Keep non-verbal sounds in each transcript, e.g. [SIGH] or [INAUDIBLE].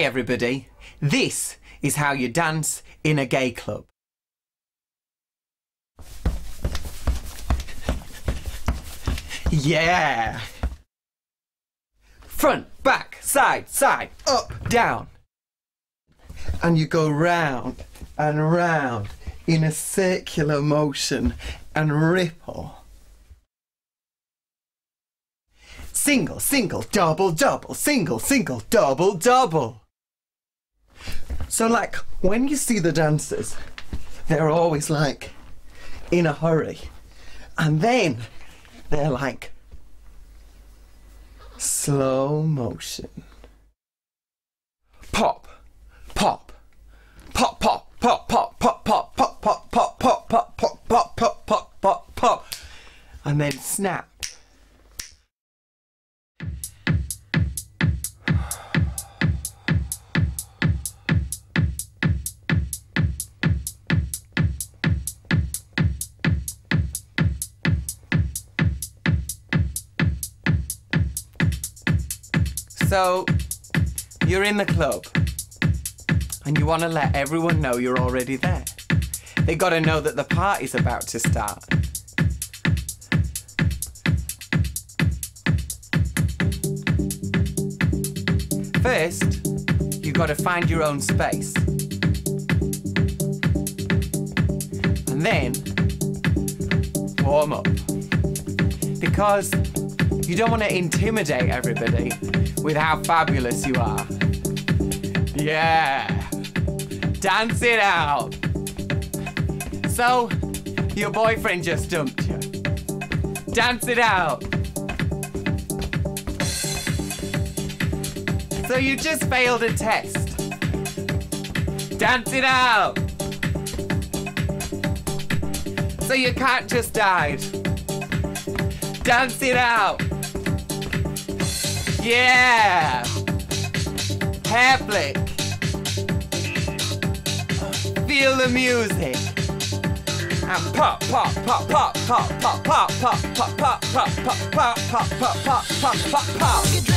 everybody. This is how you dance in a gay club. Yeah. Front, back, side, side, up, down. And you go round and round in a circular motion and ripple. Single, single, double, double, single, single, double, double. So, like, when you see the dancers, they're always like in a hurry. And then they're like slow motion. Pop, pop, pop, pop, pop, pop, pop, pop, pop, pop, pop, pop, pop, pop, pop, pop, pop, pop, and then snap. So, you're in the club and you want to let everyone know you're already there. They got to know that the party's about to start. First, you got to find your own space. And then, warm up. Because you don't want to intimidate everybody with how fabulous you are. Yeah. Dance it out. So, your boyfriend just dumped you. Dance it out. So you just failed a test. Dance it out. So your cat just died. Dance it out. Yeah. Hair. Feel the music. And pop, pop, pop, pop, pop, pop, pop, pop, pop, pop, pop, pop, pop, pop, pop, pop, pop, pop, pop.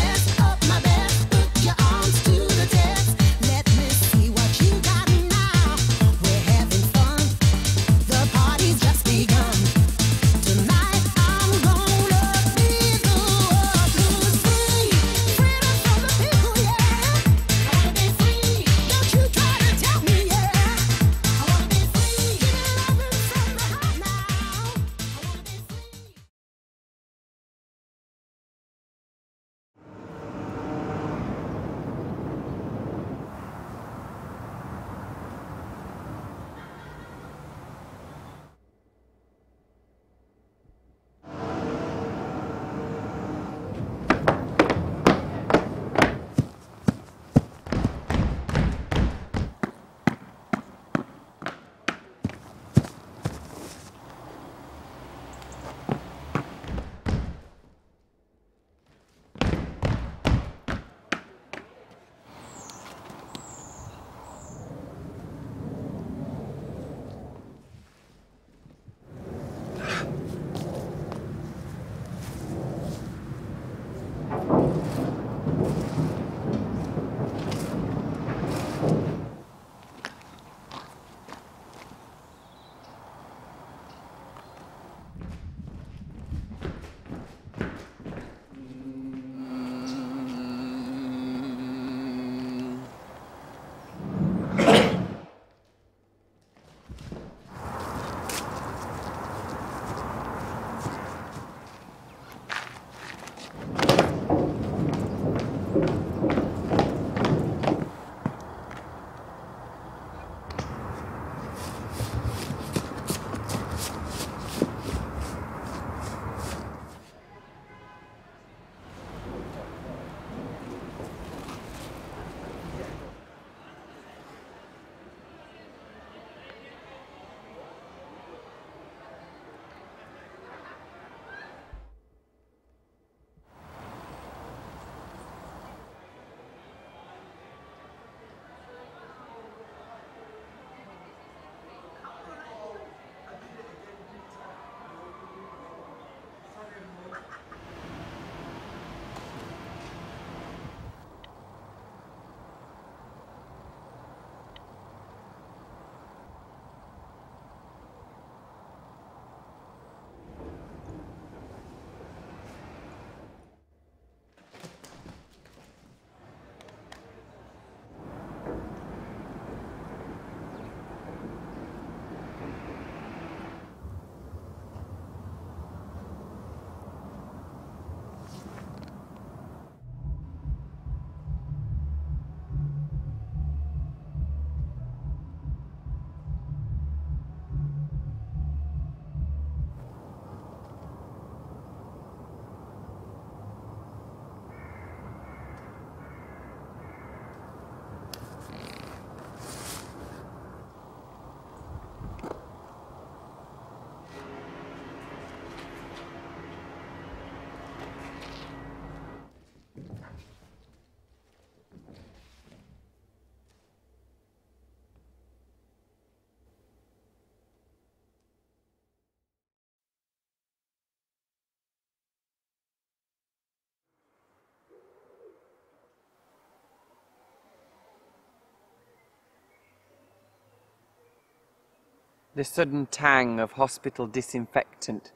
The sudden tang of hospital disinfectant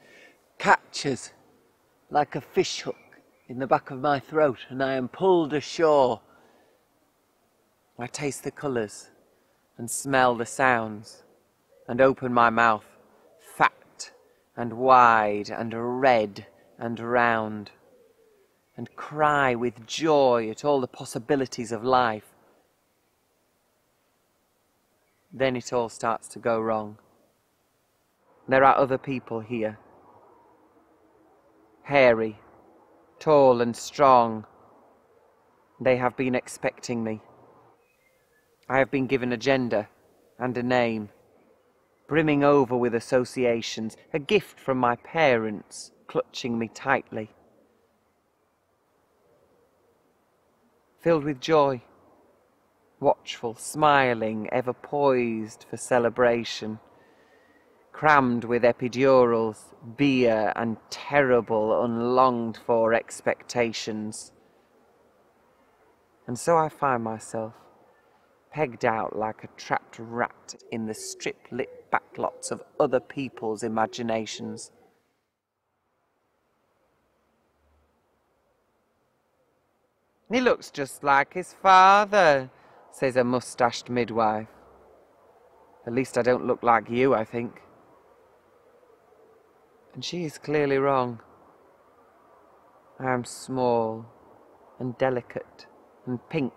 catches like a fish hook in the back of my throat, and I am pulled ashore. I taste the colours and smell the sounds and open my mouth, fat and wide and red and round, and cry with joy at all the possibilities of life. Then it all starts to go wrong. There are other people here. Hairy, tall and strong. They have been expecting me. I have been given a gender and a name, brimming over with associations, a gift from my parents, clutching me tightly. Filled with joy, watchful, smiling, ever poised for celebration, crammed with epidurals, beer, and terrible, unlonged for expectations. And so I find myself pegged out like a trapped rat in the strip lit backlots of other people's imaginations. He looks just like his father, says a mustached midwife. At least I don't look like you, I think. And she is clearly wrong. I am small and delicate and pink.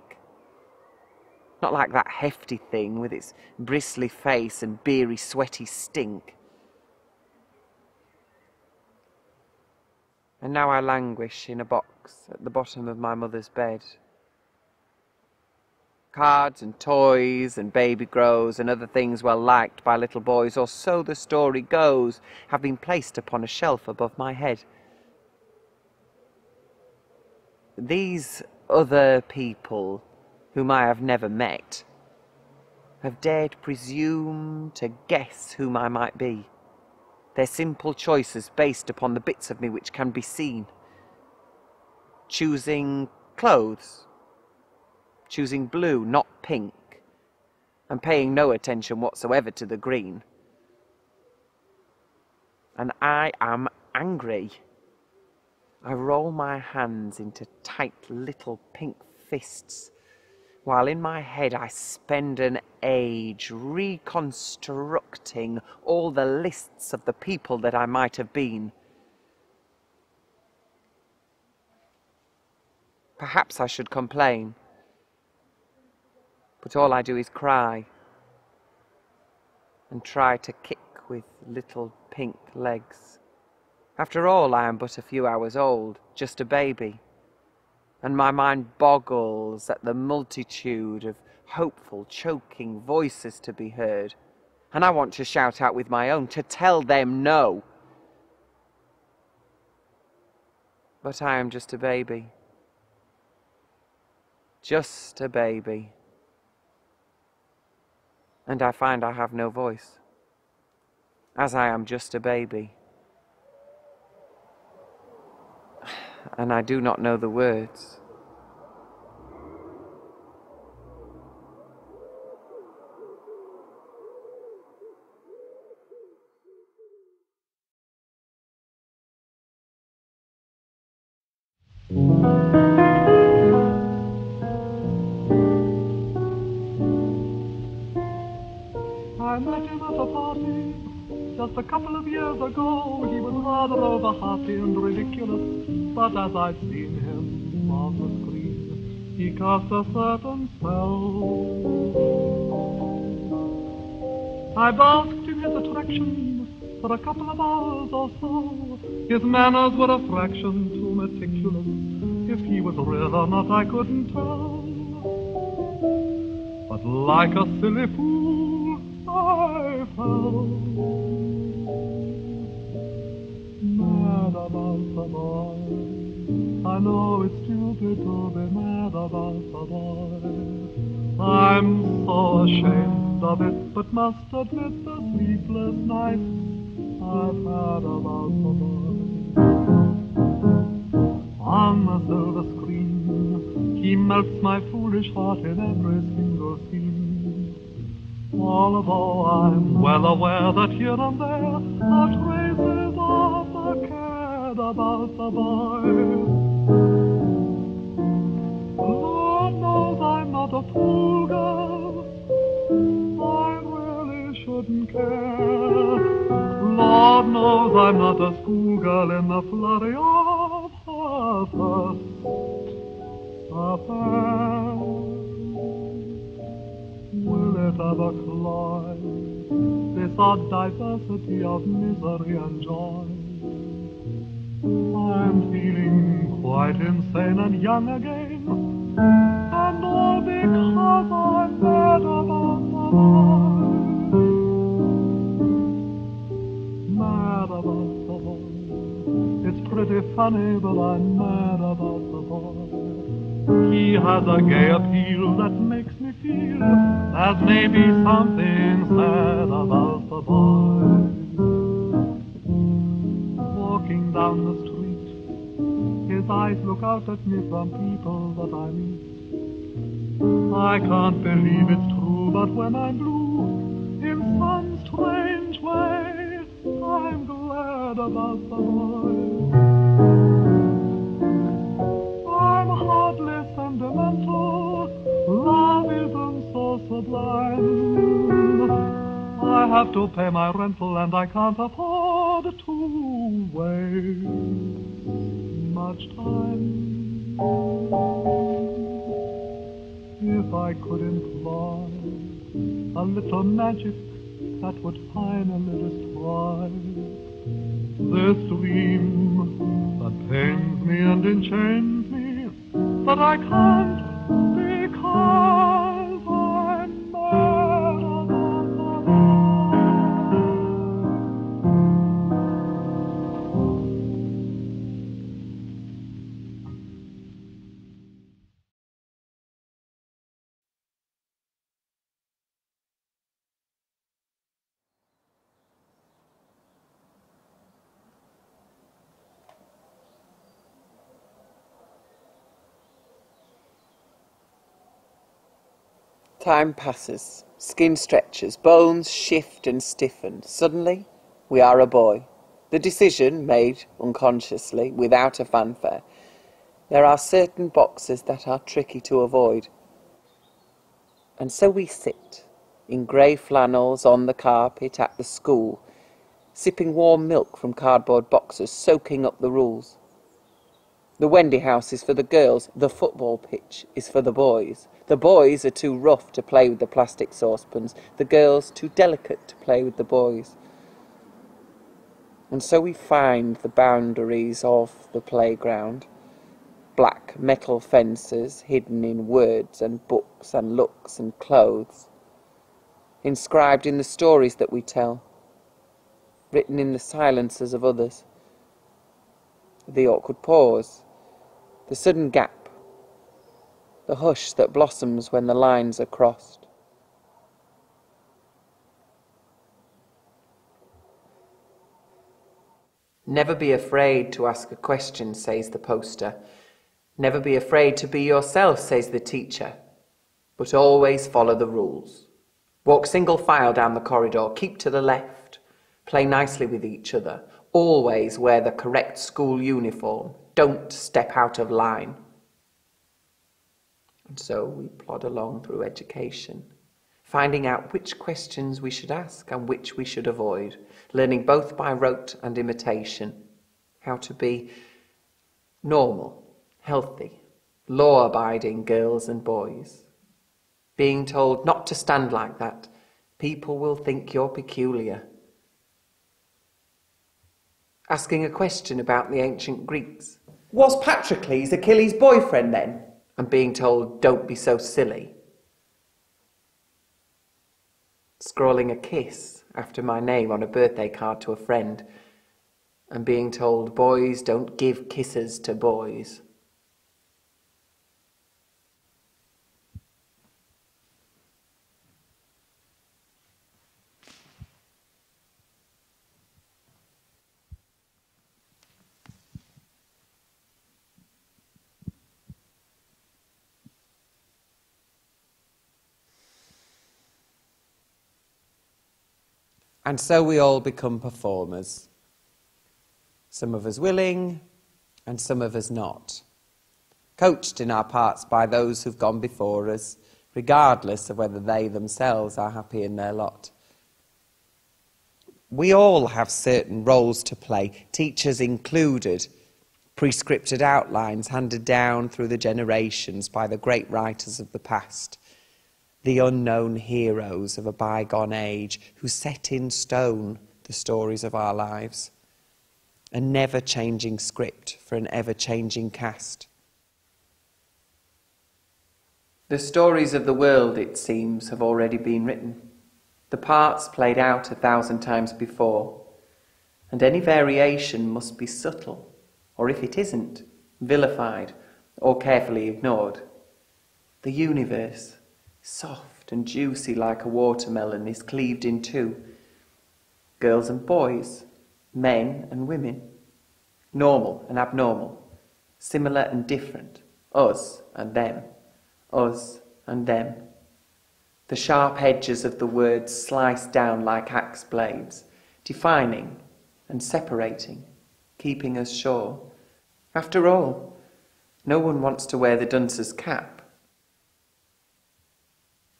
Not like that hefty thing with its bristly face and beery, sweaty stink. And now I languish in a box at the bottom of my mother's bed. Cards and toys and baby grows and other things well liked by little boys, or so the story goes, have been placed upon a shelf above my head. These other people, whom I have never met, have dared presume to guess whom I might be. Their simple choices based upon the bits of me which can be seen. Choosing clothes, choosing blue, not pink, and paying no attention whatsoever to the green. And I am angry. I roll my hands into tight little pink fists, while in my head I spend an age reconstructing all the lists of the people that I might have been. Perhaps I should complain, but all I do is cry and try to kick with little pink legs. After all, I am but a few hours old, just a baby, and my mind boggles at the multitude of hopeful, choking voices to be heard, and I want to shout out with my own to tell them no. But I am just a baby. Just a baby. And I find I have no voice, as I am just a baby. [SIGHS] and I do not know the words. As I've seen him on the screen, he casts a certain spell. I basked in his attraction for a couple of hours or so. His manners were a fraction too meticulous. If he was real or not, I couldn't tell. But like a silly fool, I fell. Mad about the boy. I know it's stupid to be mad about the boy. I'm so ashamed of it, but must admit the sleepless nights I've had about the boy. On the silver screen, he melts my foolish heart in every single scene. Although I'm well aware that here and there are traces of the care about the boy. Lord knows I'm not a fool girl. I really shouldn't care. Lord knows I'm not a schoolgirl in the flurry of her first affair. Will it ever climb this odd diversity of misery and joy? I'm feeling quite insane and young again, and all because I'm mad about the boy. Mad about the boy. It's pretty funny, but I'm mad about the boy. He has a gay appeal that makes me feel there's maybe something sad about the boy. Down the street, his eyes look out at me from people that I meet. I can't believe it's true, but when I'm blue, in some strange way, I'm glad about the boy. I'm hardly sentimental. Love isn't so sublime. I have to pay my rental and I can't afford much time. If I could employ a little magic that would finally destroy this dream that pains me and enchains me, but I can't because Time passes, skin stretches, bones shift and stiffen. Suddenly, we are a boy. The decision made unconsciously, without a fanfare. There are certain boxes that are tricky to avoid. And so we sit, in grey flannels on the carpet at the school, sipping warm milk from cardboard boxes, soaking up the rules. The Wendy house is for the girls, the football pitch is for the boys. The boys are too rough to play with the plastic saucepans, the girls too delicate to play with the boys. And so we find the boundaries of the playground. Black metal fences hidden in words and books and looks and clothes, inscribed in the stories that we tell, written in the silences of others. The awkward pause, the sudden gap, the hush that blossoms when the lines are crossed. Never be afraid to ask a question, says the poster. Never be afraid to be yourself, says the teacher. But always follow the rules. Walk single file down the corridor, keep to the left, play nicely with each other, always wear the correct school uniform, don't step out of line. And so we plod along through education, finding out which questions we should ask and which we should avoid, learning both by rote and imitation how to be normal, healthy, law abiding girls and boys. Being told not to stand like that, people will think you're peculiar. Asking a question about the ancient Greeks. Was Patrocles Achilles' boyfriend then? And being told, don't be so silly. Scrawling a kiss after my name on a birthday card to a friend. And being told, boys don't give kisses to boys. And so we all become performers. Some of us willing, and some of us not. Coached in our parts by those who've gone before us, regardless of whether they themselves are happy in their lot. We all have certain roles to play, teachers included, prescripted outlines handed down through the generations by the great writers of the past, the unknown heroes of a bygone age who set in stone the stories of our lives, a never changing script for an ever changing cast. The stories of the world, it seems, have already been written, the parts played out a thousand times before, and any variation must be subtle or if it isn't, vilified or carefully ignored. The universe, soft and juicy like a watermelon, is cleaved in two girls and boys, men and women, normal and abnormal, similar and different, us and them, us and them. The sharp edges of the words slice down like axe blades, defining and separating keeping us sure. After all, no one wants to wear the dunce's cap.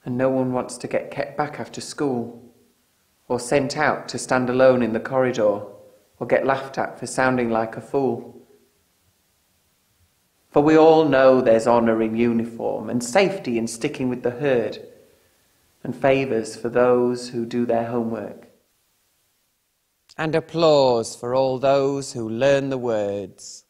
And no one wants to get kept back after school, or sent out to stand alone in the corridor, or get laughed at for sounding like a fool. For we all know there's honour in uniform, and safety in sticking with the herd, and favours for those who do their homework and applause for all those who learn the words.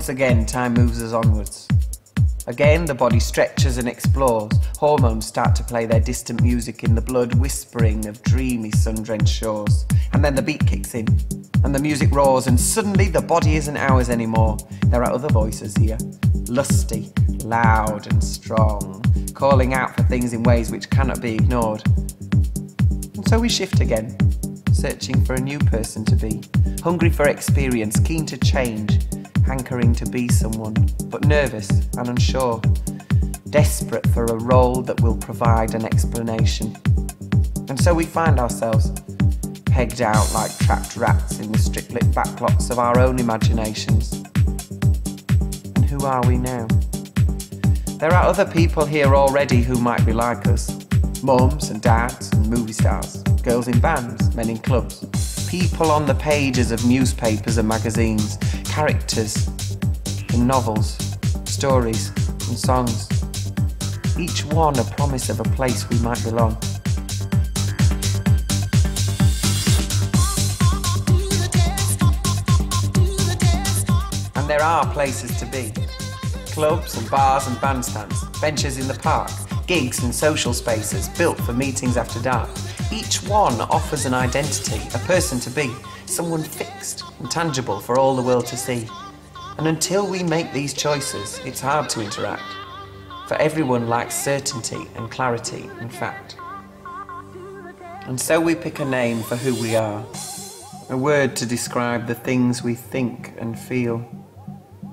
Once again, time moves us onwards. Again, the body stretches and explores. Hormones start to play their distant music in the blood, whispering of dreamy sun drenched shores. And then the beat kicks in, and the music roars, and suddenly the body isn't ours anymore. There are other voices here, lusty, loud, and strong, calling out for things in ways which cannot be ignored. And so we shift again, searching for a new person to be, hungry for experience, keen to change, hankering to be someone, but nervous and unsure, desperate for a role that will provide an explanation. And so we find ourselves pegged out like trapped rats in the strip-lit backlots of our own imaginations. And who are we now? There are other people here already who might be like us. Mums and dads and movie stars, girls in bands, men in clubs, people on the pages of newspapers and magazines, characters in novels, stories and songs. Each one a promise of a place we might belong. And there are places to be. Clubs and bars and bandstands, benches in the park, gigs and social spaces built for meetings after dark. Each one offers an identity, a person to be, someone fixed and tangible for all the world to see. And until we make these choices, it's hard to interact. For everyone lacks certainty and clarity, in fact. And so we pick a name for who we are, a word to describe the things we think and feel,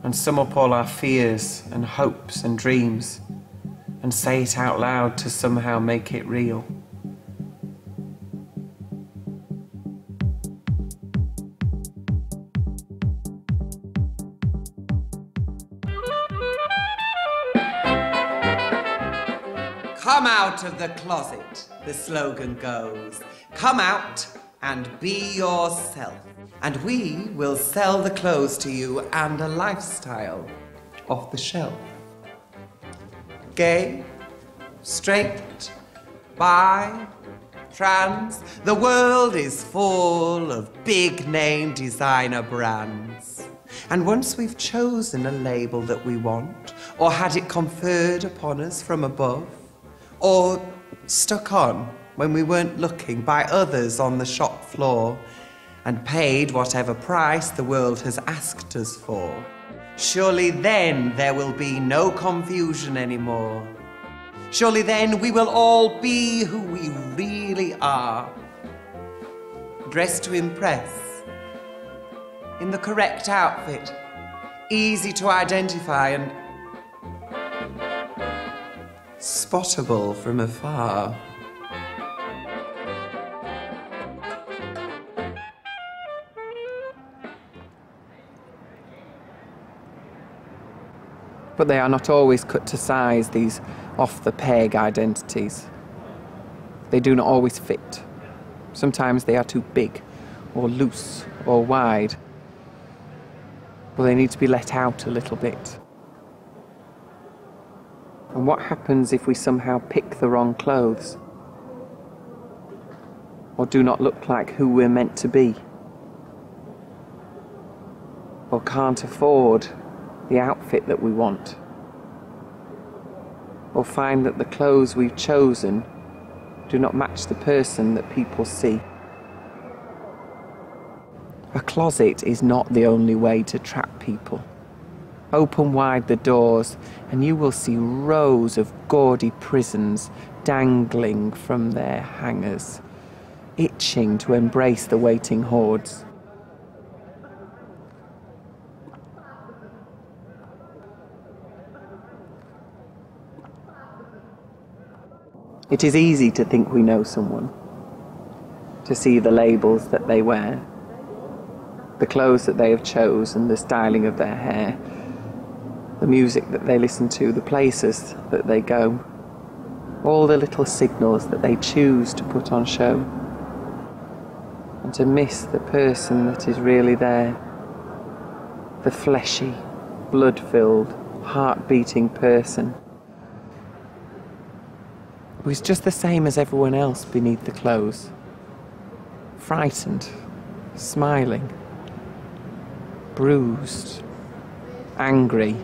and sum up all our fears and hopes and dreams, and say it out loud to somehow make it real. Come out of the closet, the slogan goes. Come out and be yourself. And we will sell the clothes to you and a lifestyle off the shelf. Gay, straight, bi, trans, the world is full of big name designer brands. And once we've chosen a label that we want, or had it conferred upon us from above, or stuck on when we weren't looking by others on the shop floor, and paid whatever price the world has asked us for, surely then there will be no confusion anymore. Surely then we will all be who we really are, dressed to impress, in the correct outfit, easy to identify and spottable from afar. But they are not always cut to size, these off the peg identities. They do not always fit. Sometimes they are too big, or loose, or wide. But they need to be let out a little bit. And what happens if we somehow pick the wrong clothes? Or do not look like who we're meant to be? Or can't afford the outfit that we want? Or find that the clothes we've chosen do not match the person that people see? A closet is not the only way to trap people. Open wide the doors, and you will see rows of gaudy prisons dangling from their hangers, itching to embrace the waiting hordes. It is easy to think we know someone, to see the labels that they wear, the clothes that they have chosen, the styling of their hair, the music that they listen to, the places that they go, all the little signals that they choose to put on show, and to miss the person that is really there, the fleshy, blood filled, heart beating person is just the same as everyone else beneath the clothes, frightened, smiling, bruised, angry,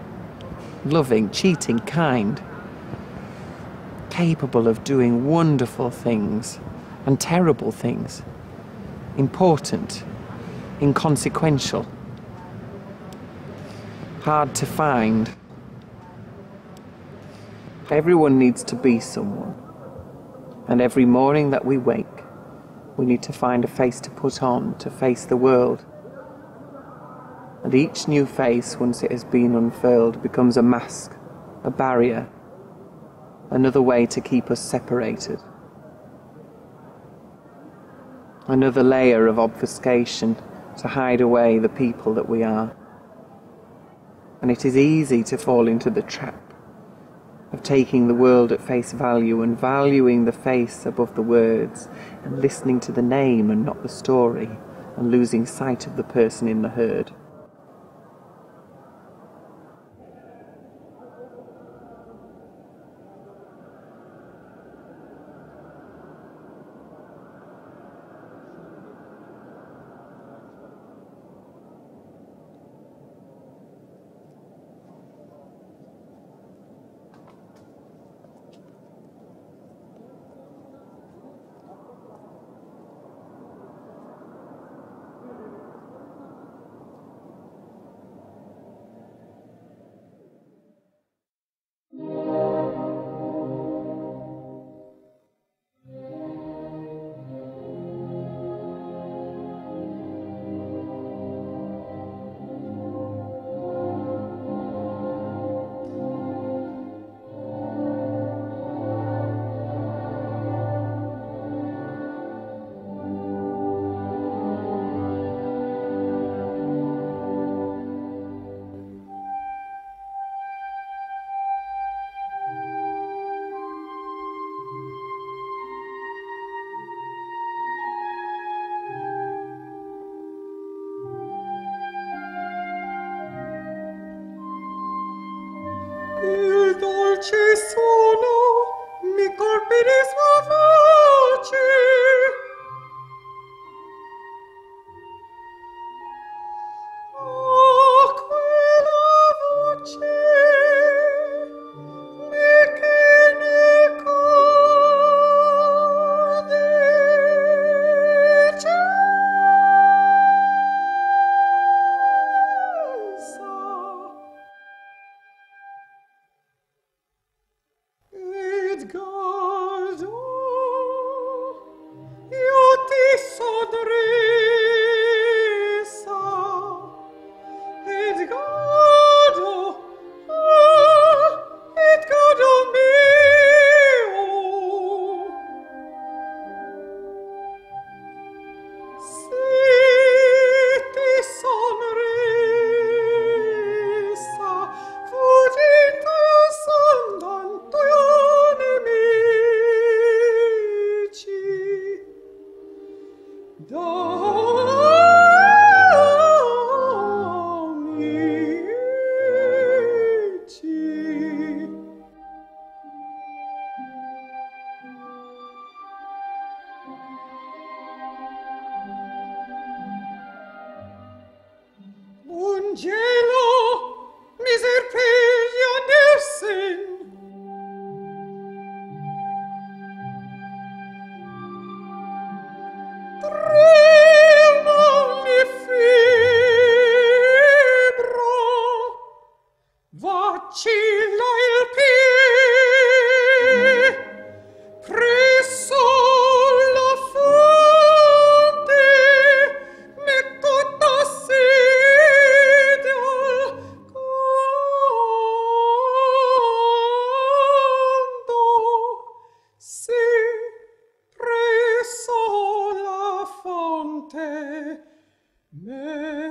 loving, cheating, kind, capable of doing wonderful things and terrible things, important, inconsequential, hard to find. Everyone needs to be someone. And every morning that we wake, we need to find a face to put on to face the world. And each new face, once it has been unfurled, becomes a mask, a barrier, another way to keep us separated. Another layer of obfuscation to hide away the people that we are. And it is easy to fall into the trap of taking the world at face value and valuing the face above the words and listening to the name and not the story and losing sight of the person in the herd. no, mi colpiris la voce. Amici. Me